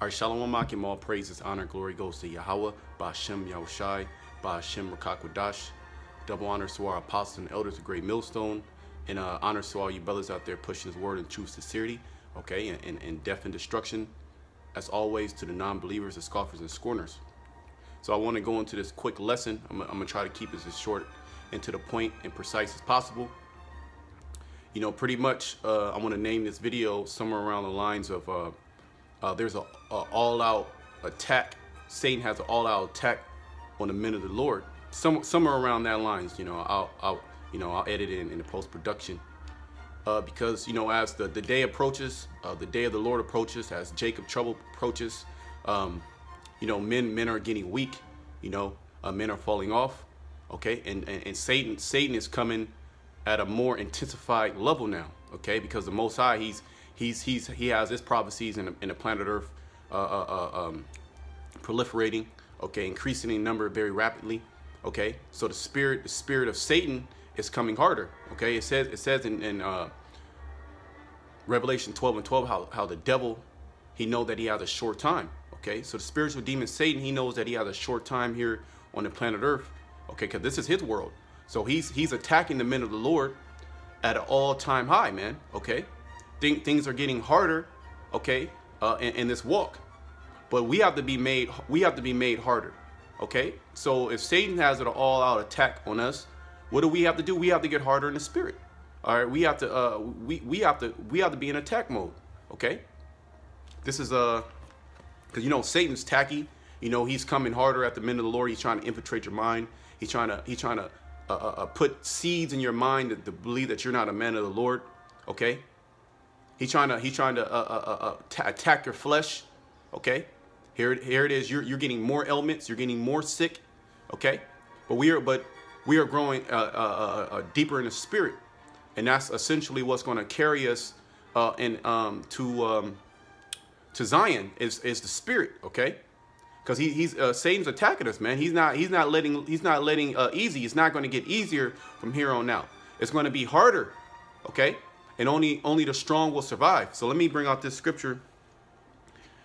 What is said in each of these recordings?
Our Shalom Akim, all praises, honor, glory goes to Yahweh, Bashem Yahushai, Bashem Rakakwadash. Double honors to our apostles and elders of Great Millstone, and uh, honors to all you brothers out there pushing his word in true sincerity, okay, and, and, and death and destruction. As always, to the non-believers, the scoffers, and scorners. So I want to go into this quick lesson. I'm, I'm going to try to keep this as short and to the point and precise as possible. You know, pretty much, uh, I want to name this video somewhere around the lines of uh, uh, there's a, a all-out attack. Satan has an all-out attack on the men of the Lord. Some, somewhere around that lines, you know, I'll, I'll you know, I'll edit it in, in the post-production. Uh, because, you know, as the, the day approaches, uh, the day of the Lord approaches, as Jacob trouble approaches, um, you know, men men are getting weak, you know, uh, men are falling off, okay? And, and, and Satan Satan is coming at a more intensified level now, okay? Because the Most High, he's he's he's he has his prophecies in in the planet Earth uh, uh, uh, um, proliferating, okay, increasing in number very rapidly, okay. So the spirit the spirit of Satan is coming harder, okay. It says it says in, in uh, Revelation 12 and 12 how how the devil he know that he has a short time, okay. So the spiritual demon Satan he knows that he has a short time here on the planet Earth, okay, because this is his world. So he's he's attacking the men of the Lord at an all-time high, man. Okay, Think things are getting harder, okay, uh, in, in this walk. But we have to be made we have to be made harder, okay. So if Satan has an all-out attack on us, what do we have to do? We have to get harder in the spirit. All right, we have to uh, we we have to we have to be in attack mode, okay. This is uh, because you know Satan's tacky. You know he's coming harder at the men of the Lord. He's trying to infiltrate your mind. He's trying to he's trying to uh, uh, uh, put seeds in your mind to, to, believe that you're not a man of the Lord. Okay. He's trying to he's trying to uh, uh, attack your flesh. Okay. Here here it is. You're you're getting more ailments. You're getting more sick. Okay. But we are but we are growing deeper in the spirit, and that's essentially what's going to carry us and um, to um, to Zion is is the spirit. Okay because he, he's uh, Satan's attacking us, man. He's not he's not letting he's not letting uh, easy. It's not going to get easier from here on out. It's going to be harder, okay? And only only the strong will survive. So let me bring out this scripture.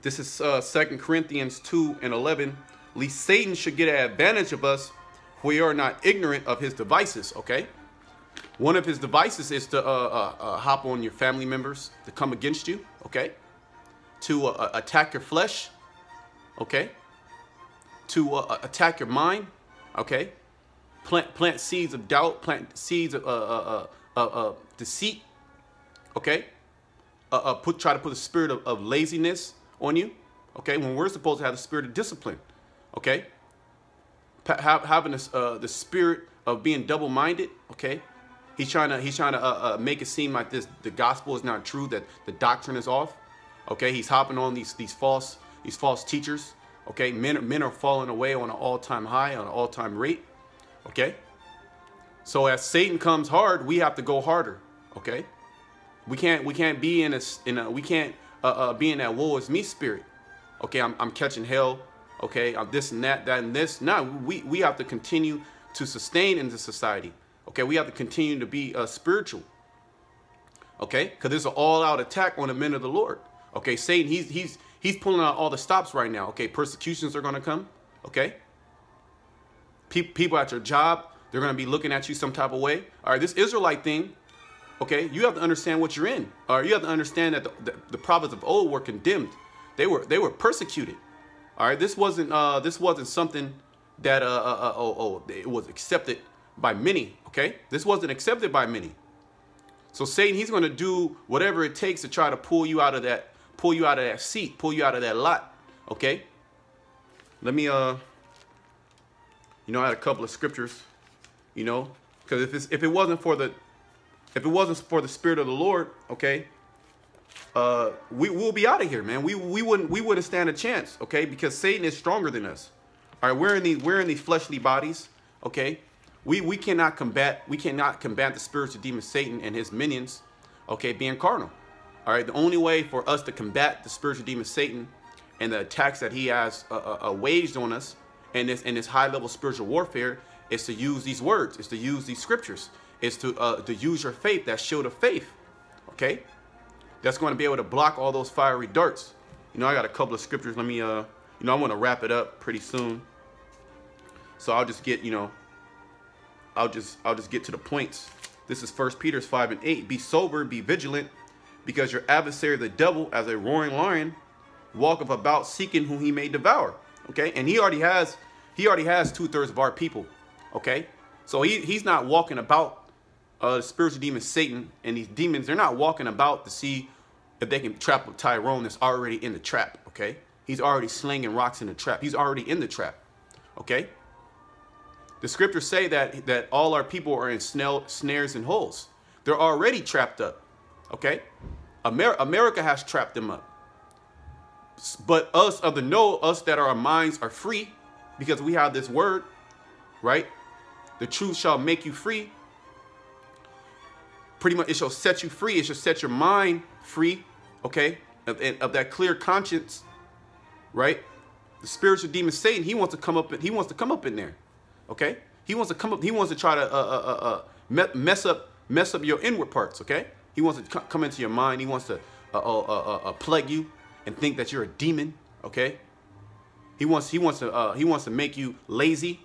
This is uh, 2 Corinthians 2 and 11. Least Satan should get an advantage of us. We are not ignorant of his devices, okay? One of his devices is to uh, uh, uh hop on your family members to come against you, okay? To uh, attack your flesh, okay? to uh, uh, attack your mind, okay? Plant plant seeds of doubt, plant seeds of uh, uh, uh, uh okay? put try to put a spirit of, of, laziness on you, okay? When we're supposed to have the spirit of discipline, okay? have, having this, the spirit of being double-minded, okay? He's trying to he's trying to make it seem like this the gospel is not true, that the doctrine is off, okay? He's hopping on these these false these false teachers, Okay, men, men are falling away on an all-time high, on an all-time rate. Okay? So as Satan comes hard, we have to go harder. Okay? We can't we can't be in a, in a we can't uh, uh, be in that woe is me spirit. Okay, I'm, I'm catching hell. Okay, I'm this and that, that and this. Now we we have to continue to sustain in the society. Okay, we have to continue to be uh, spiritual. Okay, because there's an all-out attack on the men of the Lord. Okay, Satan, he's he's He's pulling out all the stops right now. Okay, persecutions are to come. Okay. people at your job, they're to be looking at you some type of way. All right, this Israelite thing, okay, you have to understand what you're in. Right, you have to understand that the, the, the prophets of old were condemned. They were they were persecuted. All right, this wasn't uh, this wasn't something that uh, uh, uh oh oh it was accepted by many. Okay, this wasn't accepted by many. So Satan, he's going to do whatever it takes to try to pull you out of that pull you out of that seat, pull you out of that lot. Okay? Let me uh you know, I had a couple of scriptures, you know, because if if it wasn't for the if it wasn't for the spirit of the Lord, okay, uh we will be out of here, man. We we wouldn't we wouldn't stand a chance, okay? Because Satan is stronger than us. All right, we're in these we're in these fleshly bodies, okay? We we cannot combat we cannot combat the spiritual demon Satan and his minions, okay, being carnal. All right, the only way for us to combat the spiritual demon Satan and the attacks that he has uh, uh, uh, waged on us in this in this high level spiritual warfare is to use these words, is to use these scriptures, is to uh, to use your faith, that shield of faith. Okay, that's going to be able to block all those fiery darts. you know, I got a couple of scriptures. Let me, uh, you know, I want to wrap it up pretty soon. So I'll just get, you know, I'll just, I'll just get to the points. This is First Peter's 5 and 8. Be sober, be vigilant, because your adversary, the devil, as a roaring lion, walketh about seeking whom he may devour. Okay, and he already has, he already has two thirds of our people. Okay, so he, he's not walking about uh, the spiritual demon Satan and these demons. They're not walking about to see if they can trap Tyrone that's already in the trap. Okay, he's already slinging rocks in the trap. He's already in the trap. Okay. The scriptures say that that all our people are in snares and holes. They're already trapped up. Okay, Amer- America has trapped them up. But us of the know, us that our minds are free, because we have this word, right? The truth shall make you free. Pretty much, it shall set you free. It shall set your mind free, okay? Of, of that clear conscience, right? The spiritual demon Satan, he wants to come up. He wants to come up in there, okay? He wants to come up. He wants to try to uh, uh, uh, uh mess up, mess up your inward parts, okay? He wants to come into your mind. He wants to uh, uh, plague you and think that you're a demon. Okay. He wants he wants to he wants to make you lazy.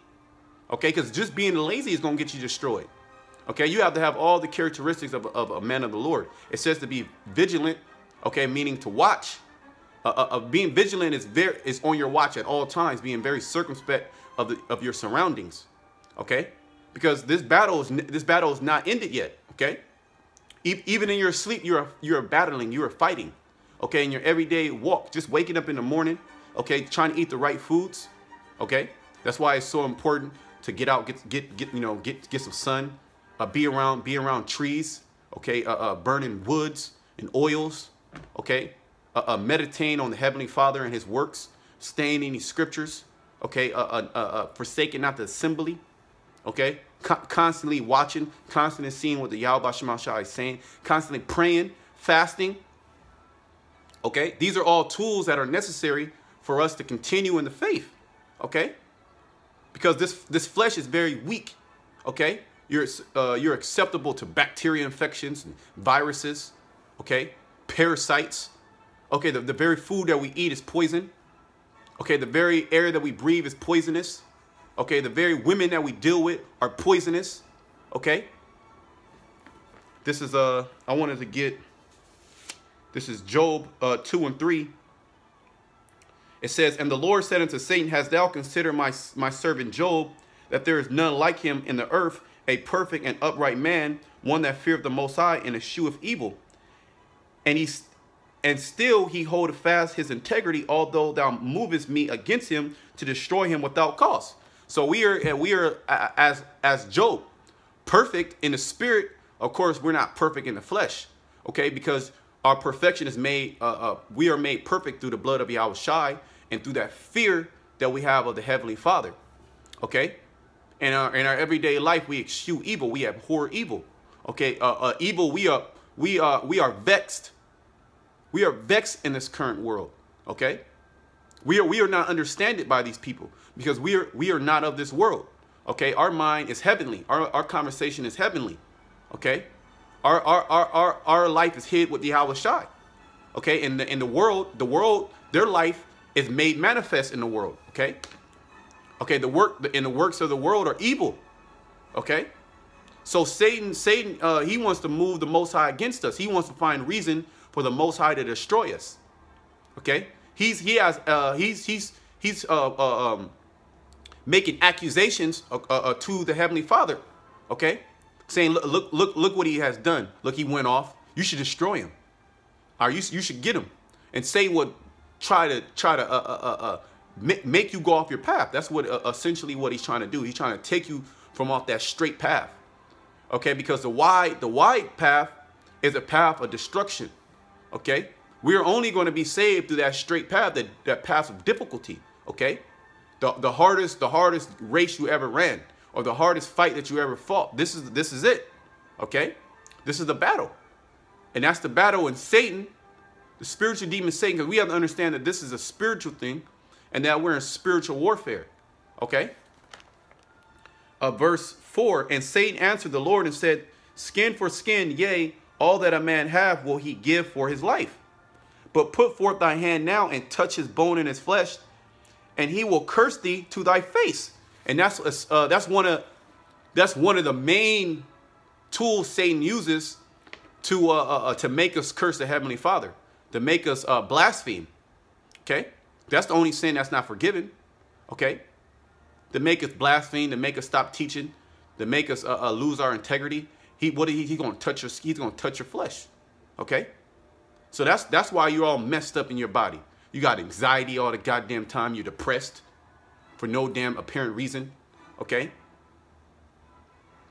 Okay, because just being lazy is gonna get you destroyed. Okay, you have to have all the characteristics of, of a man of the Lord. It says to be vigilant. Okay, meaning to watch. Uh, uh, being vigilant is very is on your watch at all times, being very circumspect of the of your surroundings. Okay, because this battle is this battle is not ended yet. Okay, even in your sleep, you're you're battling, you're fighting. Okay, in your everyday walk, just waking up in the morning, okay, trying to eat the right foods. Okay, that's why it's so important to get out, get get get you know get get some sun, uh, be around be around trees. Okay, uh, uh, burning woods and oils. Okay, uh, uh, meditating on the heavenly Father and His works, staying in His scriptures. Okay, uh, forsaking not the assembly. Okay, constantly watching, constantly seeing what the Yahweh is saying, constantly praying, fasting. Okay, these are all tools that are necessary for us to continue in the faith. Okay, because this this flesh is very weak. Okay, you're uh, you're acceptable to bacteria infections, and viruses. Okay, parasites. Okay, the, the very food that we eat is poison. Okay, the very air that we breathe is poisonous. Okay, the very women that we deal with are poisonous. Okay? This is uh I wanted to get this is Job uh 2 and 3. It says, And the Lord said unto Satan, Hast thou considered my my servant Job, that there is none like him in the earth, a perfect and upright man, one that feareth the most high and escheweth evil. And he and still he holdeth fast his integrity, although thou movest me against him to destroy him without cause. So we are we are as as Job, perfect in the spirit. Of course, we're not perfect in the flesh. Okay, because our perfection is made. Uh, uh, we are made perfect through the blood of Yahweh Shai and through that fear that we have of the heavenly Father. Okay, in our in our everyday life, we eschew evil. We abhor evil. Okay, uh, uh, evil. We are we are we are vexed. We are vexed in this current world. Okay, we are we are not understood by these people because we are we are not of this world. Okay, our mind is heavenly. Our, our conversation is heavenly. Okay, our our, our, our, our life is hid with the Yahweh Shai. Okay, in the in the world, the world, their life is made manifest in the world. Okay, okay, the work in the works of the world are evil. Okay, so Satan, Satan, uh, he wants to move the Most High against us. He wants to find reason for the Most High to destroy us. Okay, he's he has uh, he's he's he's uh, uh um making accusations uh, uh, to the heavenly Father. Okay, saying, look, look, look, look what he has done. Look, he went off. You should destroy him. Or you, you should get him. And say what, try to try to uh, uh, uh make you go off your path. That's what uh, essentially what he's trying to do. He's trying to take you from off that straight path. Okay, because the wide the wide path is a path of destruction. Okay, we are only going to be saved through that straight path, that, that path of difficulty. Okay, the, the hardest the hardest race you ever ran or the hardest fight that you ever fought this is this is it okay this is the battle and that's the battle in satan the spiritual demon satan because we have to understand that this is a spiritual thing and that we're in spiritual warfare okay uh, verse 4 and satan answered the lord and said skin for skin yea all that a man have will he give for his life but put forth thy hand now and touch his bone and his flesh, and he will curse thee to thy face. And that's uh, that's one of that's one of the main tools Satan uses to uh, uh, uh, to make us curse the heavenly Father, to make us uh, blaspheme. Okay, that's the only sin that's not forgiven. Okay, to make us blaspheme, to make us stop teaching, to make us uh, uh, lose our integrity. He what he, he's going to touch your he's to touch your flesh. Okay, so that's that's why you're all messed up in your body. You got anxiety all the goddamn time. You're depressed for no damn apparent reason. Okay.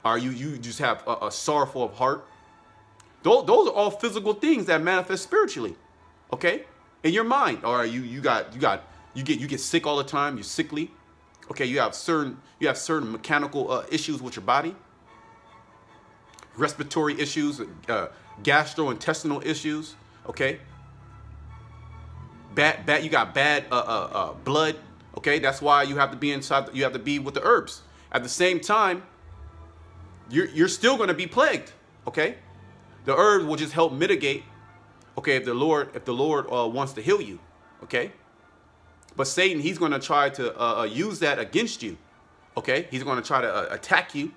Are you you just have a, a sorrowful of heart? Those, those are all physical things that manifest spiritually. Okay? In your mind. Or you you got you got you get you get sick all the time, you're sickly. Okay, you have certain you have certain mechanical uh, issues with your body. Respiratory issues, uh, gastrointestinal issues, okay? Bad bad you got bad uh, uh, uh, blood, okay? That's why you have to be inside you have to be with the herbs. At the same time, you're you're still going to be plagued, okay? The herbs will just help mitigate. Okay, if the Lord, if the Lord uh, wants to heal you, okay. But Satan, he's going to try to uh, uh, use that against you. Okay, he's going to try to uh, attack you.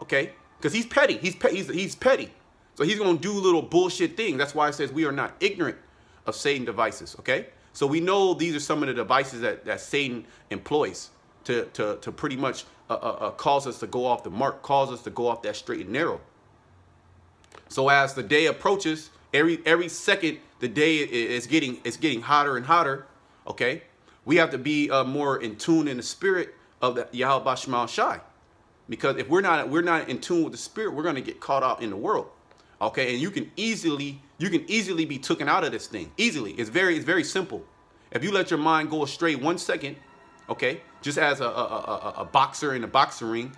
Okay, because he's petty. He's, pe- he's he's petty. So he's going to do little bullshit things. That's why it says we are not ignorant of Satan devices. Okay, so we know these are some of the devices that, that Satan employs to to to pretty much uh, uh, uh cause us to go off the mark, cause us to go off that straight and narrow. So as the day approaches, every every second the day is getting it's getting hotter and hotter. Okay, we have to be uh, more in tune in the spirit of the Yahweh Shemal Shai, because if we're not we're not in tune with the spirit, we're gonna get caught out in the world. Okay, and you can easily you can easily be taken out of this thing easily. It's very it's very simple. If you let your mind go astray one second, okay, just as a, a, a, a boxer in a boxing ring,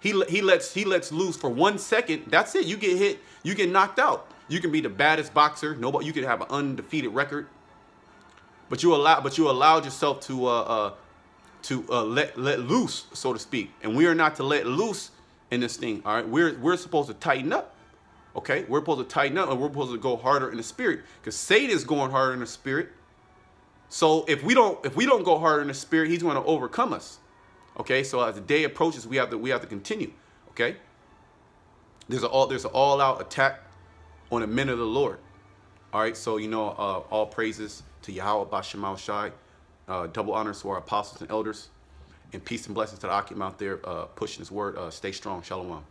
he he lets he lets loose for one second. That's it. You get hit. You get knocked out. You can be the baddest boxer. Nobody. You can have an undefeated record. But you allow. But you allowed yourself to uh, uh to uh, let let loose, so to speak. And we are not to let loose in this thing. All right. We're we're supposed to tighten up. Okay. We're supposed to tighten up, and we're supposed to go harder in the spirit because Satan is going harder in the spirit. So if we don't if we don't go harder in the spirit, he's going to overcome us. Okay, so as the day approaches, we have to we have to continue. Okay, there's a all there's an all out attack on the men of the Lord. All right, so you know uh, all praises to Yahweh Bashemal Shai, uh, double honors to our apostles and elders, and peace and blessings to the Akim out there uh, pushing His word. Uh, stay strong, Shalom.